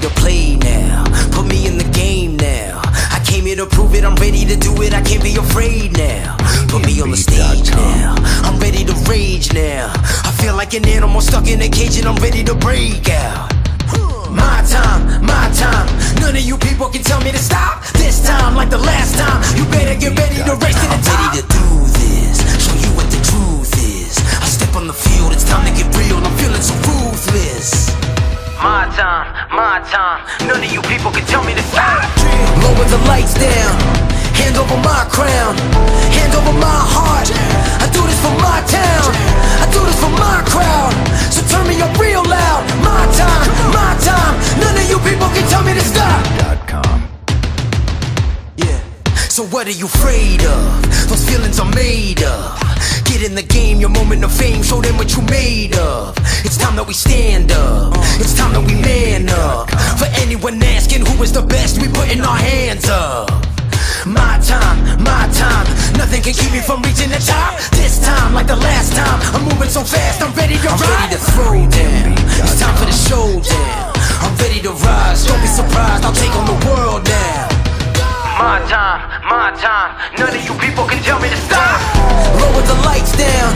to play now. Put me in the game now. I came here to prove it. I'm ready to do it. I can't be afraid now. Put me on the stage now. I'm ready to rage now. I feel like an animal stuck in a cage and I'm ready to break out. My time, my time. None of you people can tell me to stop. This time, like the last time. Time, my time. None of you people can tell me to stop. Lower the lights down. Hand over my crown. Hand over my heart. I do this for my town. I do this for my crowd. So turn me up real loud. My time, my time. None of you people can tell me to stop. Yeah. So what are you afraid of? Those feelings are made of. Get in the game, your moment of fame, show them what you made of. It's time that we stand up. It's time that we man up. For anyone asking who is the best, we putting our hands up. My time, my time. Nothing can keep me from reaching the top. This time, like the last time, I'm moving so fast, I'm ready to I'm ready to throw down. It's time for the show showdown. I'm ready to rise. Don't be surprised, I'll take on the world now. My time, my time. None of you people can tell me to stop. Lower the lights down.